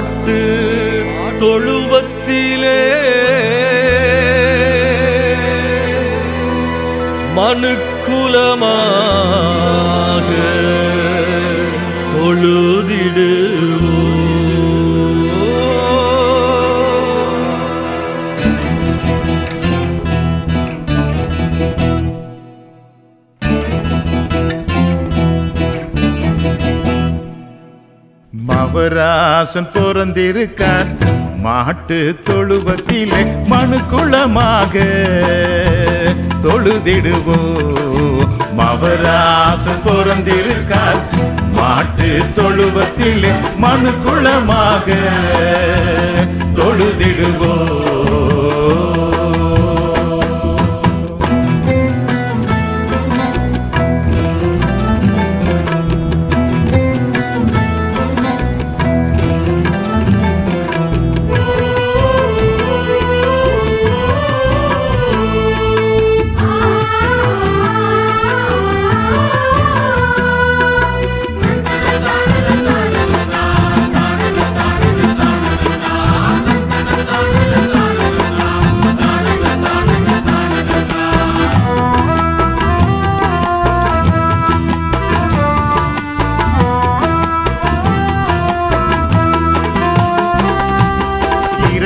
மாட்டு தொழுவத்திலே. மனுக்குலமா மவராசன் பிறந்திருக்கார். மாட்டு தொழுவத்திலே மனுக்குளமாக தொழுதிடுவோ. மவராசன் பிறந்திருக்கார். மாட்டு தொழுவத்திலே மனுக்குளமாக தொழுதிடுவோ.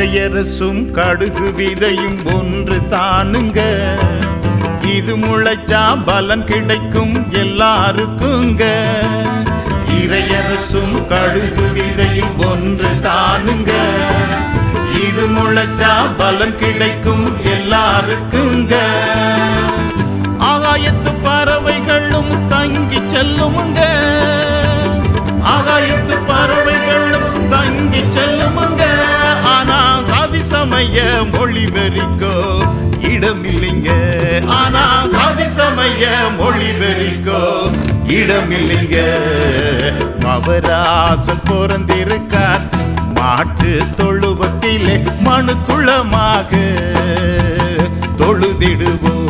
இறையரசும் கடுகு விதையும் ஒன்று தானுங்க. இது முளைச்சா பலன் கிடைக்கும் எல்லாருக்குங்க. இறையரசும் கடுகு விதையும் ஒன்று தானுங்க. இது முளைச்சா பலன் கிடைக்கும் எல்லாருக்குங்க. ஆகாயத்து பறவைகளும் தங்கி செல்லுமுங்க. சமய மொழி வெறிக்கோ இடமில்லைங்க. ஆனா சாதி சமய மொழி வெறிக்கோ இடமில்லைங்க. மவராசம் பிறந்திருக்கார். மாட்டு தொழுவத்திலே மனுக்குளமாக தொழுதிடுவோம்.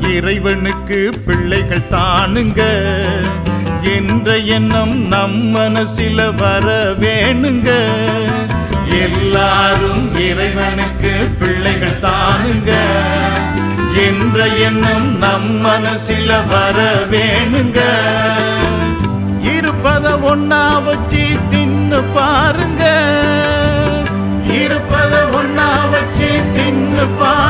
இறைவனுக்கு பிள்ளைகள் தானுங்க. என்ற எண்ணம் நம் மனசில வர வேணுங்க. எல்லாரும் இறைவனுக்கு பிள்ளைகள் தானுங்க. என்ற எண்ணம் நம் மனசில வர வேணுங்க. இருப்பத ஒன்னா வச்சு தின்னு பாருங்க. இருப்பத ஒன்னா வச்சு தின்னு பாருங்க.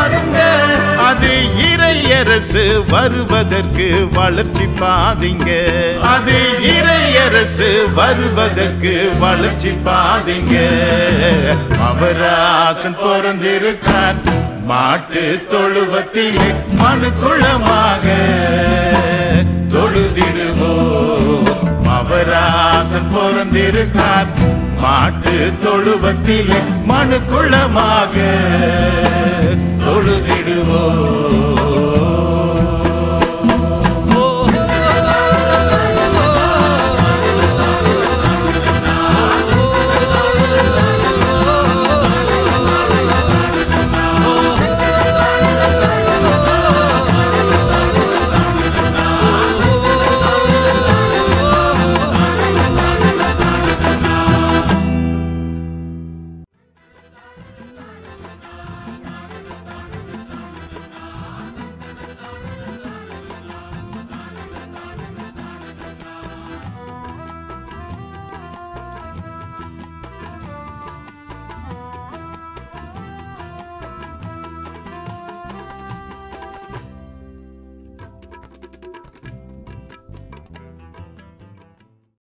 அது இறையரசு வருவதற்கு வளர்ச்சி பாதிங்க. அது இறையரசு வருவதற்கு வளர்ச்சி பாதிங்க. அவராசன் பிறந்திருக்கார் மாட்டு தொழுவத்திலே மனுக்குளமாக தொழுதிடுவோம் அவராசன் பிறந்திருக்கார் மாட்டு தொழுவத்திலே மனுக்குளமாக